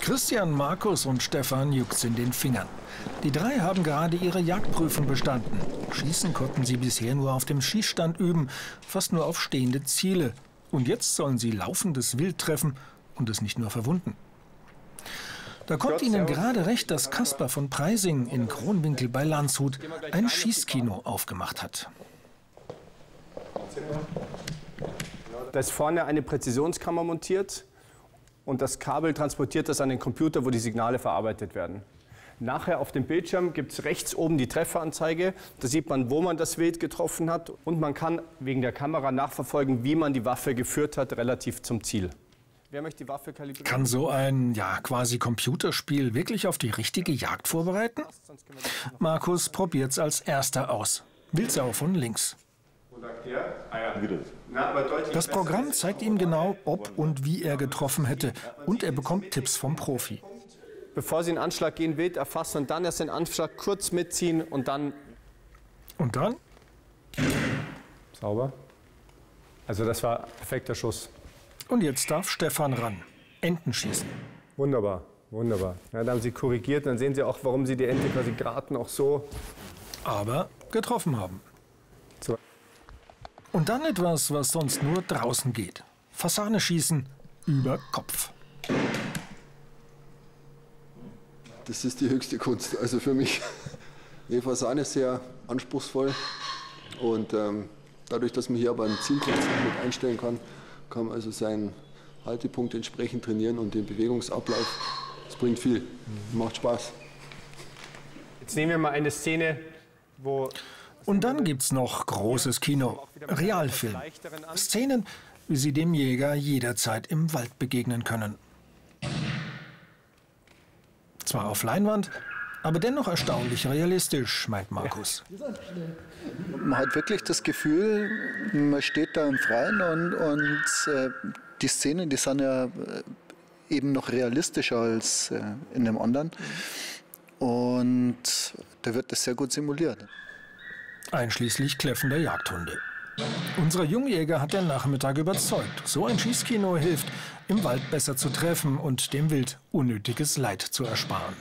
Christian, Markus und Stefan juckt's in den Fingern. Die drei haben gerade ihre Jagdprüfung bestanden. Schießen konnten sie bisher nur auf dem Schießstand üben, fast nur auf stehende Ziele. Und jetzt sollen sie laufendes Wild treffen und es nicht nur verwunden. Da kommt ihnen gerade recht, dass Kaspar von Preising in Kronwinkel bei Landshut ein Schießkino aufgemacht hat. Da ist vorne eine Präzisionskammer montiert und das Kabel transportiert das an den Computer, wo die Signale verarbeitet werden. Nachher auf dem Bildschirm gibt es rechts oben die Trefferanzeige. Da sieht man, wo man das Wild getroffen hat. Und man kann wegen der Kamera nachverfolgen, wie man die Waffe geführt hat, relativ zum Ziel. Wer möchte die Waffe kalibrieren? Kann so ein ja, quasi Computerspiel wirklich auf die richtige Jagd vorbereiten? Markus probiert es als erster aus. Wildsau von links. Das Programm zeigt ihm genau, ob und wie er getroffen hätte. Und er bekommt Tipps vom Profi bevor Sie einen Anschlag gehen, wild erfassen und dann erst den Anschlag kurz mitziehen und dann. Und dann? Sauber. Also das war perfekter Schuss. Und jetzt darf Stefan ran. Enten schießen. Wunderbar, wunderbar. Ja, da haben Sie korrigiert, dann sehen Sie auch, warum Sie die Ente quasi graten auch so. Aber getroffen haben. Und dann etwas, was sonst nur draußen geht. Fasane schießen über Kopf. das ist die höchste Kunst. Also für mich, die Fasane ist sehr anspruchsvoll und ähm, dadurch, dass man hier aber ein Zielkonzept mit einstellen kann, kann man also seinen Haltepunkt entsprechend trainieren und den Bewegungsablauf. Das bringt viel, macht Spaß. Jetzt nehmen wir mal eine Szene, wo und dann gibt's noch großes Kino, Realfilm. Szenen, wie sie dem Jäger jederzeit im Wald begegnen können. Zwar auf Leinwand, aber dennoch erstaunlich realistisch, meint Markus. Man hat wirklich das Gefühl, man steht da im Freien und, und äh, die Szenen, die sind ja äh, eben noch realistischer als äh, in dem anderen. Und da wird das sehr gut simuliert. Einschließlich kläffender Jagdhunde. Unser Jungjäger hat der Nachmittag überzeugt. So ein Schießkino hilft, im Wald besser zu treffen und dem Wild unnötiges Leid zu ersparen.